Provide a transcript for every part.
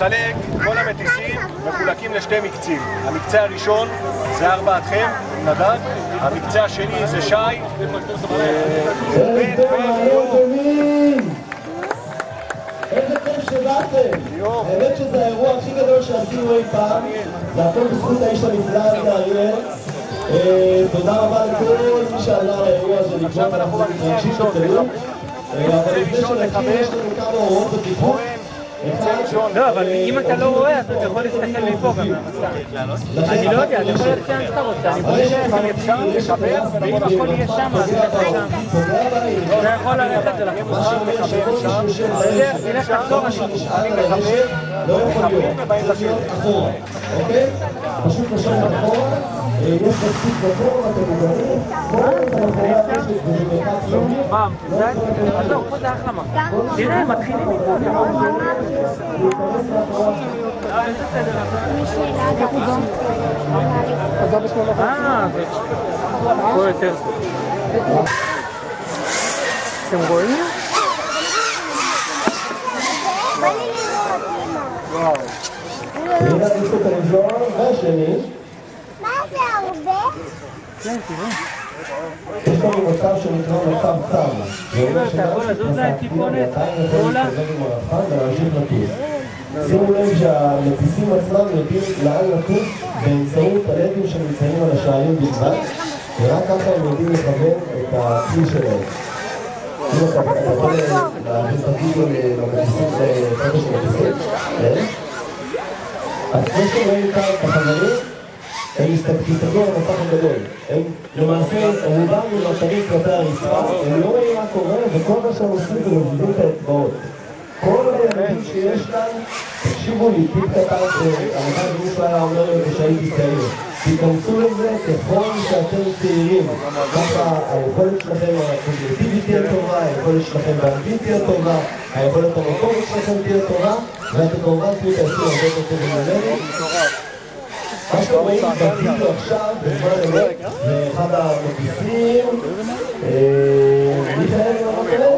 חלק, כל המטיסים מחולקים לשתי מקצים. המקצה הראשון זה ארבעתכם, נדד, המקצה השני זה שי! איזה כיף שבאתם! האמת שזה האירוע הכי גדול שעשינו אי פעם. זה הכל בזכות האיש הנפלא הזה, אריאל. אה, תודה רבה לכל מי שעלה לאירוע הזה לקרוא אנחנו מתרגשים שתדעו אה, אבל לפני שנתחיל יש לנו כמה הוראות בטיחות לא, אבל אם אתה לא רואה, אתה יכול להסתכל מפה גם מהמסך. אני לא יודע, אתה יכול ללכת לאן שאתה רוצה, אני חושב שאם אפשר לשפר, ואם הכל יהיה שם, אז תלך לשם. אתה יכול ללכת ולחזור. תלך, תלך לחזור, אני מחבר, לא צריך להיות אחורה, אוקיי? פשוט לשבת אחורה, אה, יש מספיק מקום, אתם מוגנים, מקום. תראה, מתחילים מפה. אה. אתם רואים? והשני, מה זה הרבה? כן, תראו. יש לנו מצב שנקרא מצב צר. טיפונת? ולהמשיך לטוס. שימו לב שהמטיסים עצמם יודעים לאן לטוס באמצעות הלדים שנמצאים על השערים בלבד, ורק ככה הם יודעים לכוון את הצי שלהם. אם אתה יכול להכניס את הווידאו למטיסים לחודש מטיסים, כן? אז כמו שאתם רואים כאן, את החברים, הם מסתכלים על המסך הגדול. הם למעשה, רובם מנותרים כלפי הרצפה, הם לא רואים מה קורה, וכל מה שהם עושים זה מזיזים את האצבעות. כל הילדים שיש כאן, תקשיבו לי, טיפ קטן שהרמב"ם גרוש היה אומר לי כשהייתי צעיר. תיכנסו לזה ככל שאתם צעירים. ככה היכולת שלכם הקוגניטיבית תהיה טובה, היכולת שלכם באנגלית תהיה טובה, היכולת המוטורית שלכם תהיה טובה, ואתם כמובן תהיו תעשו הרבה יותר טובים ממני. מה שאתם רואים בווידאו עכשיו, בזמן אמת, זה אחד המטיסים, מיכאל, להם?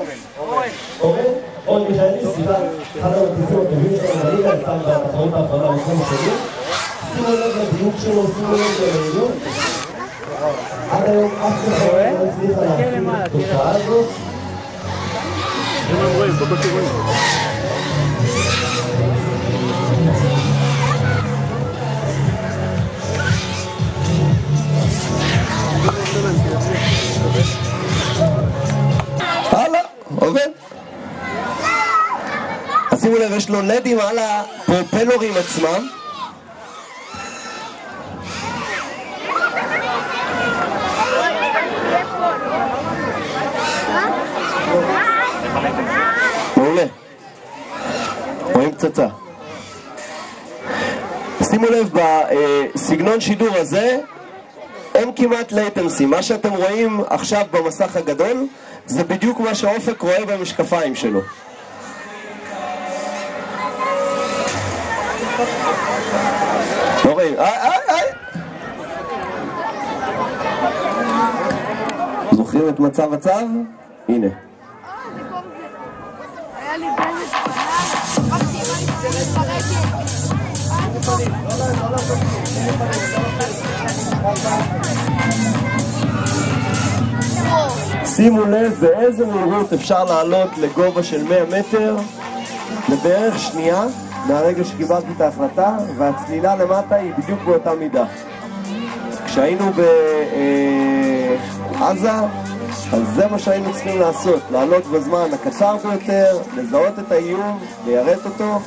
אורן? אורן מיכאלי, סליחה, אחד המטיסים הטובים שלנו בליגה, יצא בתחרות האחרונה במקום שני. שימו לב לדיוק שלו, שימו לב למהירות. עד היום אף אחד לא הצליחה להפעיל את התוצאה הזאת. עובד. אז שימו לב, יש לו LEDים על הפרופלרים עצמם. מעולה. רואים פצצה. שימו לב, בסגנון שידור הזה אין כמעט latency. מה שאתם רואים עכשיו במסך הגדול זה בדיוק מה שאופק רואה במשקפיים שלו. לא רואים, איי איי איי! זוכרים את מצב הצו? הנה. שימו לב באיזה מהירות אפשר לעלות לגובה של 100 מטר לבערך שנייה מהרגע שקיבלתי את ההחלטה והצלילה למטה היא בדיוק באותה מידה. כשהיינו בעזה, אז זה מה שהיינו צריכים לעשות, לעלות בזמן הקצר ביותר, לזהות את האיום, ליירט אותו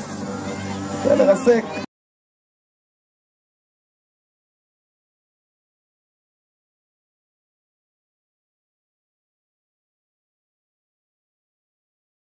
ולרסק.